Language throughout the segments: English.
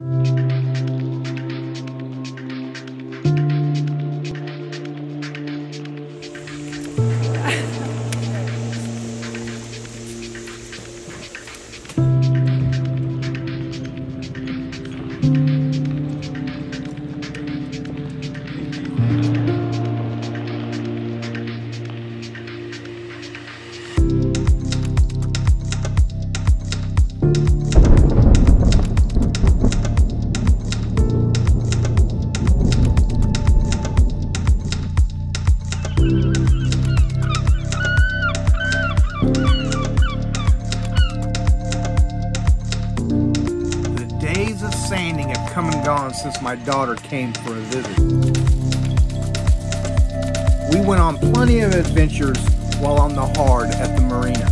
The came for a visit. We went on plenty of adventures while on the hard at the marina.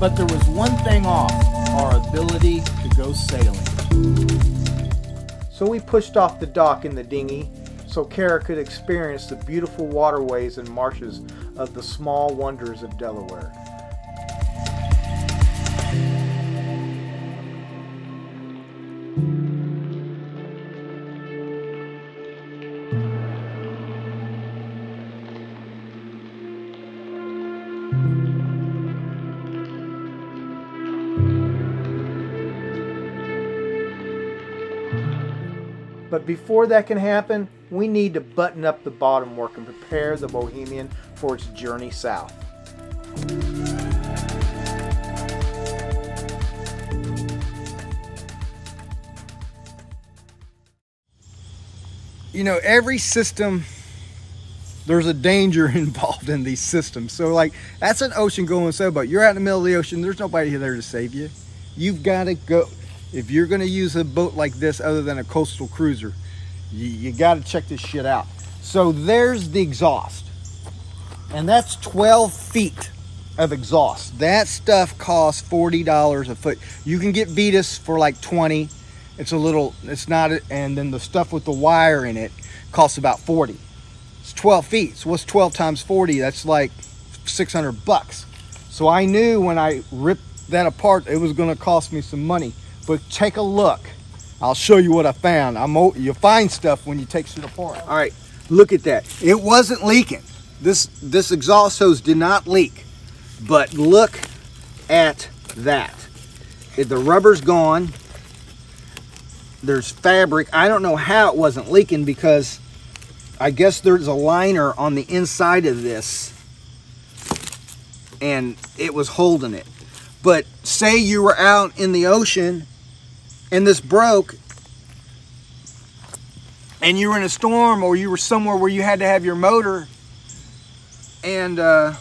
But there was one thing off our ability to go sailing. So we pushed off the dock in the dinghy so Kara could experience the beautiful waterways and marshes of the small wonders of Delaware. But before that can happen, we need to button up the bottom work and prepare the Bohemian for its journey south. You know, every system, there's a danger involved in these systems. So, like, that's an ocean going sailboat. You're out in the middle of the ocean, there's nobody there to save you. You've got to go if you're going to use a boat like this other than a coastal cruiser you, you got to check this shit out so there's the exhaust and that's 12 feet of exhaust that stuff costs $40 a foot you can get Vetus for like 20 it's a little it's not and then the stuff with the wire in it costs about 40 it's 12 feet so what's 12 times 40 that's like 600 bucks so i knew when i ripped that apart it was going to cost me some money but take a look. I'll show you what I found. I'm you'll find stuff when you take shit apart. All right, look at that. It wasn't leaking. This this exhaust hose did not leak, but look at that. If The rubber's gone. There's fabric. I don't know how it wasn't leaking because I guess there's a liner on the inside of this and it was holding it. But say you were out in the ocean and this broke and you were in a storm or you were somewhere where you had to have your motor and uh,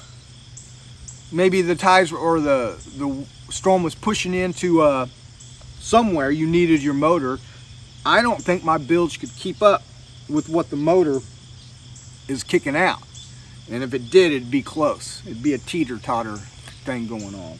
maybe the tides or the, the storm was pushing into uh, somewhere you needed your motor, I don't think my bilge could keep up with what the motor is kicking out. And if it did, it'd be close. It'd be a teeter-totter thing going on.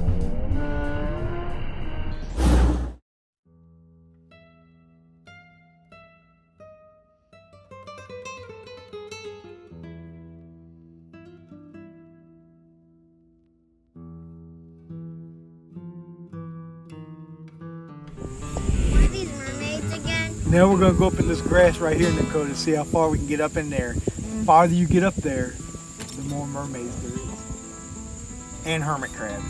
Now we're gonna go up in this grass right here, Dakota, to see how far we can get up in there. The farther you get up there, the more mermaids there is. And hermit crabs.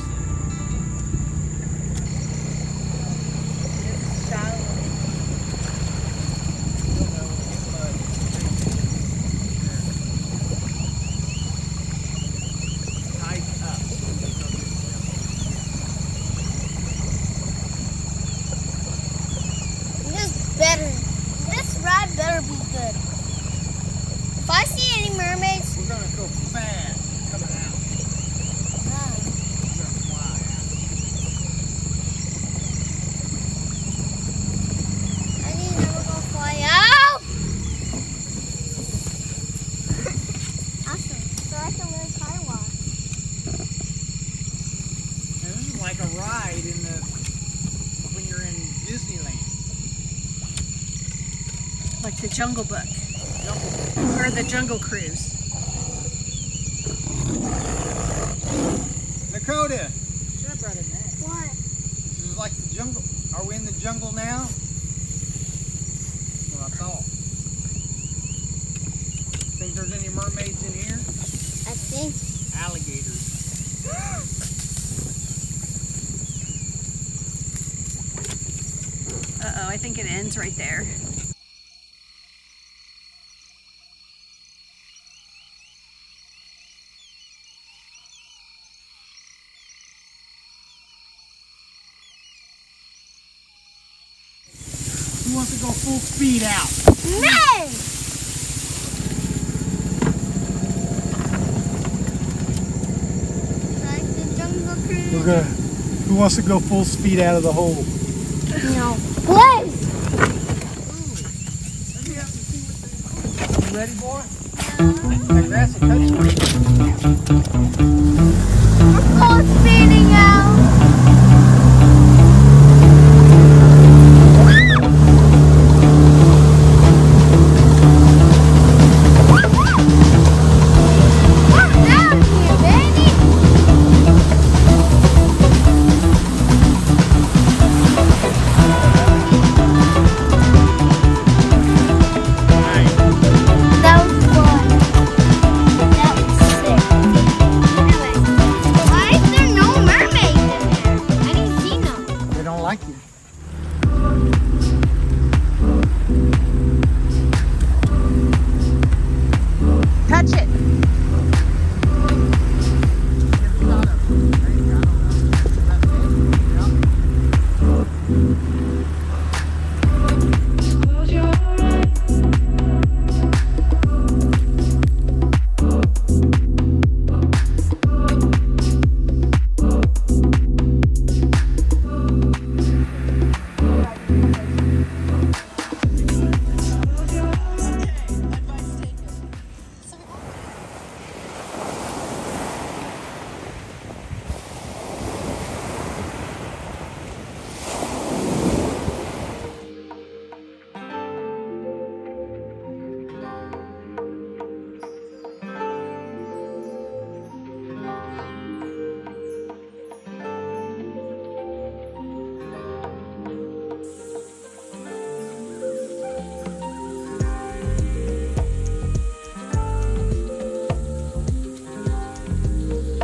This better. This ride better be good. If I see any mermaids, We're gonna go fast coming out. uh, We're gonna fly I need never go fly out. awesome. So I can learn car wash. And this is like a ride in the when you're in Disneyland. Like the Jungle Book. Or the Jungle Cruise. Dakota, should have brought a net. What? This is like the jungle. Are we in the jungle now? That's what I thought. Think there's any mermaids in here? I think. Alligators. Uh-oh, I think it ends right there. Who wants to go full speed out? No! Like the jungle cruise. We're gonna. Who wants to go full speed out of the hole? No. Please. You ready, boy? That grass will touch you. Full speeding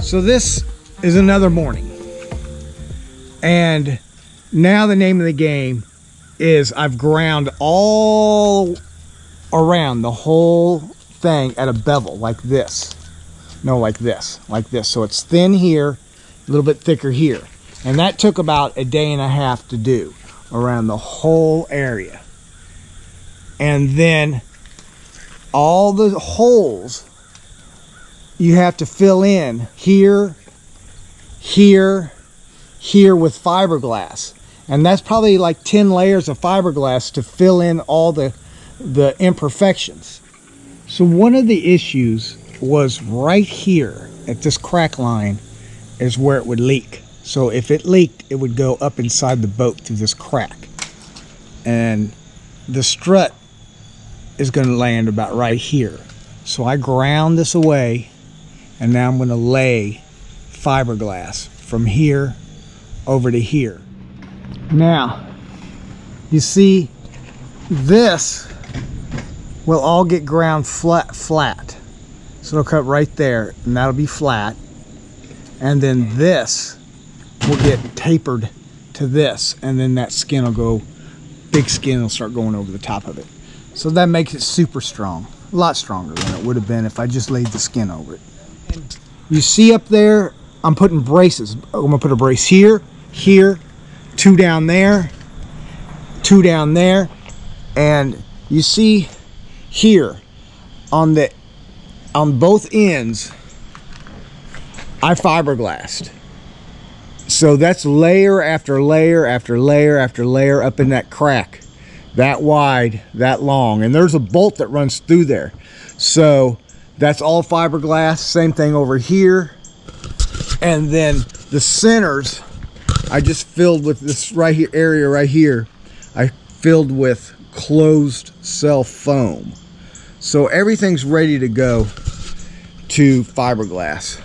So this is another morning. And now the name of the game is I've ground all around the whole thing at a bevel like this. No, like this, like this. So it's thin here, a little bit thicker here. And that took about a day and a half to do around the whole area. And then all the holes you have to fill in here, here, here with fiberglass. And that's probably like 10 layers of fiberglass to fill in all the, the imperfections. So one of the issues was right here at this crack line is where it would leak. So if it leaked, it would go up inside the boat through this crack. And the strut is going to land about right here. So I ground this away and now I'm going to lay fiberglass from here over to here. Now, you see this will all get ground flat flat. So it'll cut right there and that'll be flat. And then this will get tapered to this and then that skin will go, big skin will start going over the top of it. So that makes it super strong, a lot stronger than it would have been if I just laid the skin over it. You see up there, I'm putting braces. I'm gonna put a brace here, here, two down there, two down there, and you see here on the on both ends I fiberglassed. So that's layer after layer after layer after layer up in that crack. That wide, that long. And there's a bolt that runs through there. So that's all fiberglass. Same thing over here. And then the centers, I just filled with this right here area right here. I filled with closed cell foam. So everything's ready to go to fiberglass.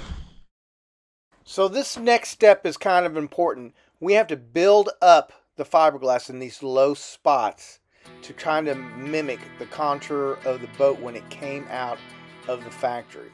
So this next step is kind of important. We have to build up the fiberglass in these low spots to kind of mimic the contour of the boat when it came out of the factory.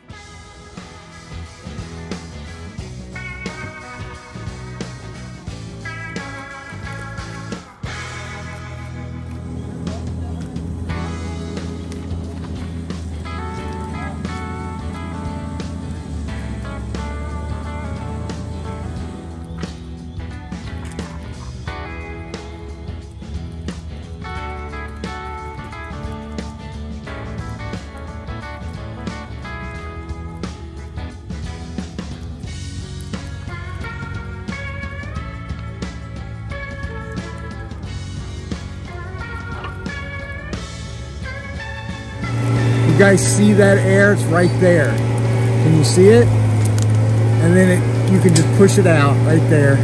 Guys see that air? It's right there. Can you see it? And then it, you can just push it out right there.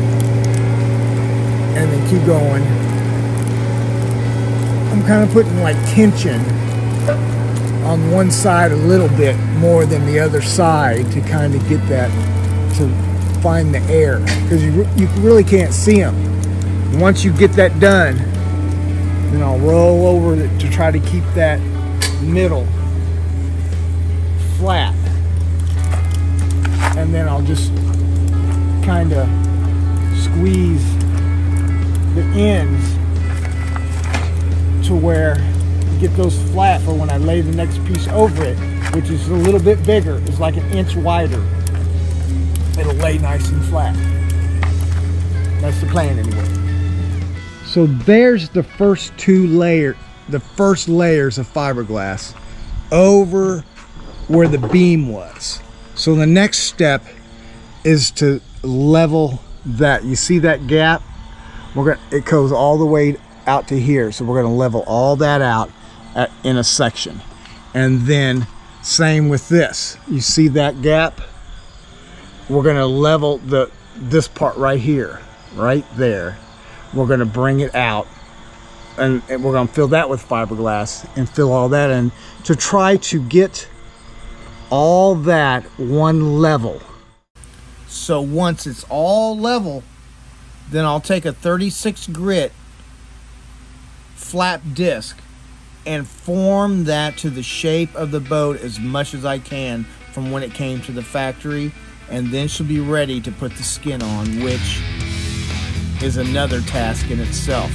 And then keep going. I'm kind of putting like tension on one side a little bit more than the other side to kind of get that to find the air because you, you really can't see them. Once you get that done, then I'll roll over to try to keep that middle flat. And then I'll just kind of squeeze the ends to where get those flat for when I lay the next piece over it, which is a little bit bigger, it's like an inch wider. It'll lay nice and flat. That's the plan anyway. So there's the first two layer, the first layers of fiberglass over where the beam was. So the next step is to level that. You see that gap? We're gonna, it goes all the way out to here. So we're gonna level all that out at, in a section. And then same with this. You see that gap? We're gonna level the this part right here, right there. We're gonna bring it out and, and we're gonna fill that with fiberglass and fill all that in to try to get all that one level. So once it's all level, then I'll take a 36 grit flap disc and form that to the shape of the boat as much as I can from when it came to the factory and then she'll be ready to put the skin on which is another task in itself.